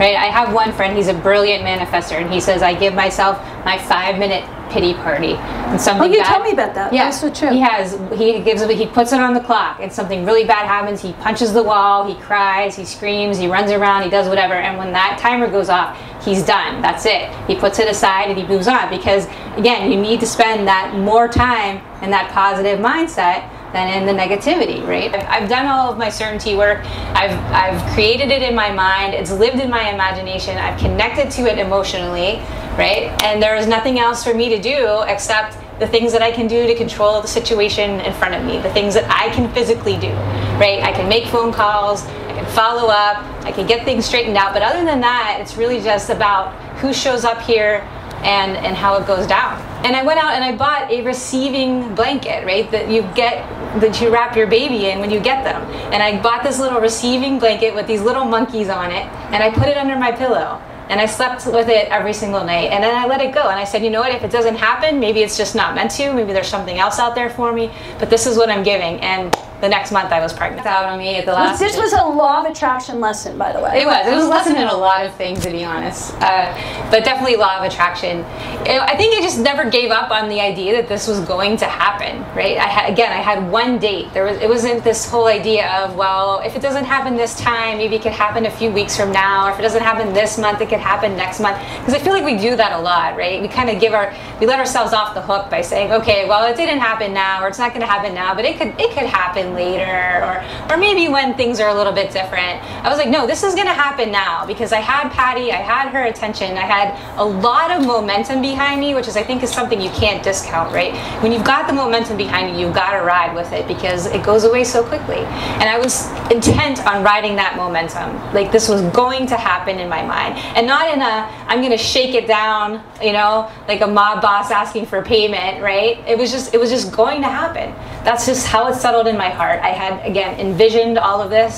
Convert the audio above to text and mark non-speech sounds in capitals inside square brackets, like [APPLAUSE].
right? I have one friend, he's a brilliant manifester, and he says, I give myself my five minute pity party. And oh, something Oh, you bad, told me about that. Yeah, That's so true. He has, he gives, he puts it on the clock, and something really bad happens. He punches the wall, he cries, he screams, he runs around, he does whatever. And when that timer goes off, he's done. That's it. He puts it aside and he moves on because, again, you need to spend that more time in that positive mindset than in the negativity, right? I've, done all of my certainty work. I've, I've created it in my mind. It's lived in my imagination. I've connected to it emotionally, right? And there is nothing else for me to do except the things that I can do to control the situation in front of me, the things that I can physically do, right? I can make phone calls, I can follow up, I can get things straightened out. But other than that, it's really just about who shows up here and and how it goes down. And I went out and I bought a receiving blanket, right? That you get that you wrap your baby in when you get them. And I bought this little receiving blanket with these little monkeys on it, and I put it under my pillow. And I slept with it every single night. And then I let it go. And I said, you know what? If it doesn't happen, maybe it's just not meant to. Maybe there's something else out there for me. But this is what I'm giving. And the next month I was pregnant. Out on me at the last. This was a law of attraction lesson, by the way. It was. It was a lesson in a [LAUGHS] lot of things, to be honest. Uh, but definitely law of attraction. It- I think I just never gave up on the idea that this was going to happen. Right? I had, again, I had one date. There was. It wasn't this whole idea of well, if it doesn't happen this time, maybe it could happen a few weeks from now. Or if it doesn't happen this month, it could happen next month. Because I feel like we do that a lot, right? We kind of give our, we let ourselves off the hook by saying, okay, well, it didn't happen now, or it's not going to happen now, but it could, it could happen later, or, or maybe when things are a little bit different. I was like, no, this is going to happen now because I had Patti, I had her attention, I had a lot of momentum behind me, which is I think is something you can't discount, right? When you've got the momentum behind you, you've got to ride with it because it goes away so quickly. And I was intent on riding that momentum. Like this was going to happen in my mind, and not in a I'm going to shake it down, you know, like a mob boss asking for payment, right? It was just it was just going to happen. That's just how it settled in my heart. I had again envisioned all of this